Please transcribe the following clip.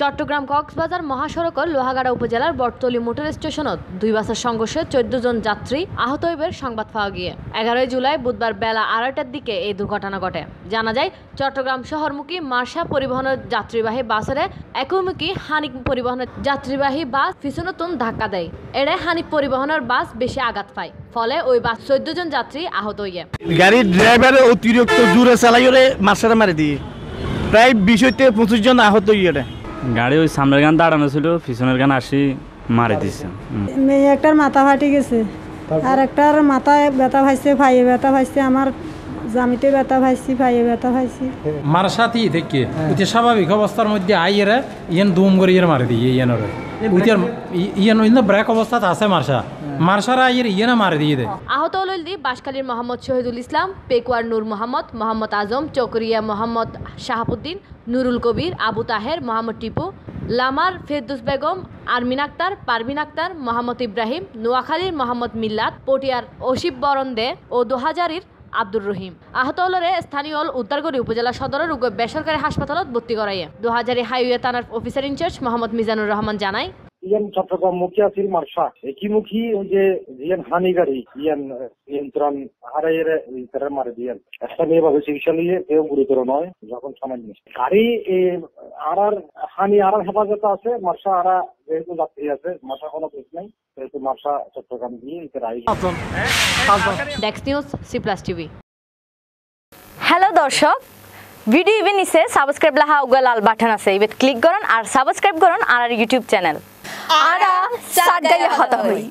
চট্টগ্রাম কক্সবাজার মহাসড়কের লোহাগাড়া উপজেলার বটতলি মোটর স্টেশনত দুই বাসের সংঘর্ষে চোদ্দ জন যাত্রী আহত হইবের সংবাদ পাওয়া গিয়ে এগারোই জুলাই বুধবার বেলা আড়াইটার দিকে এই দুর্ঘটনা ঘটে। জানা যায়, চট্টগ্রাম শহরমুখী মার্শা পরিবহনের যাত্রীবাহী বাসের একমুখী হানিক পরিবহনের যাত্রীবাহী বাস পিছনতুন ধাক্কা দেয়। এড়ে হানিক পরিবহনের বাস বেশি আঘাত পায়। ফলে ওই বাস চোদ্দ জন যাত্রী আহত হইয়ে। গাড়ির ড্রাইভার অতিরিক্ত জোরে চালাই মাছটা মারি দিয়ে। প্রায় বিশ পঁচিশ জন আহত ইয়ে গাড়ি ওই সামনের গান দাঁড়ানো ছিল পিছনের গান আসি মারে দিছে। মেয়ে একটার মাথা ফাটি গেছে আর একটার মাথায় ব্যথা ভাইছে ভাইয়ে ব্যথা ভাইছে আমার জামিতে ব্যথা ভাইছি ফাইয়ে ব্যথা ভাইছি মারসাতি থেকে ওইতে স্বাভাবিক অবস্থার মধ্যে আইয়েরা ইয়েন দুম করে ইয়ে মারে দিয়ে ইয়ানোরে। ওইটার ইয়ান ইন ব্রেক অবস্থাত আছে মারসা মারসারা আইয়ের ইয়ানা মারি দিয়ে দেয় আহত হলদি বাঁশখালীর মোহাম্মদ শহীদুল ইসলাম পেকুয়ার নূর মোহাম্মদ মোহাম্মদ আজম চকরিয়া মোহাম্মদ শাহাবুদ্দিন নুরুল কবির আবু তাহের মোহাম্মদ টিপু লামার ফেরদুস বেগম আরমিন আক্তার পারভিন আক্তার মোহাম্মদ ইব্রাহিম নোয়াখালীর মোহাম্মদ মিল্লাত পটিয়ার অসিফ বরন্দে ও দোহাজারির আব্দুর রহিম। আহত হলরে স্থানীয় উদ্দারগড়ি উপজেলা সদরের বেসরকারি হাসপাতালত ভর্তি করাইয়ে। দোহাজারি হাইওয়ে থানার officer in charge Mohammad Mizanur Rahman জানায় ইয়ান চট্টগ্রাম মুখী আছিল মার্শা একইমুখী ওই যে ইয়ান হানি গাড়ি ইয়ান নিয়ন্ত্রণ হারাইয়ের তারা মারে দিয়ান। স্থানীয়ভাবে চিকিৎসা নিয়ে কেউ গুরুতর নয় যখন সামান্য গাড়ি এ, আরার হানি আরার হেফাজতে আছে মার্শা আরা যেহেতু যাত্রী আছে মার্শা কোনো কেস নাই সেহেতু মার্শা চট্টগ্রাম দিয়ে এটা আই ডেক্স news C plus TV hello দর্শক। ভিডিও ইভেন নিচে সাবস্ক্রাইব লাহা উগা লাল বাটন আছে। ইবেত ক্লিক করুন আর সাবস্ক্রাইব করুন আর ইউটিউব চ্যানেল সাত গাইলে হতা হই।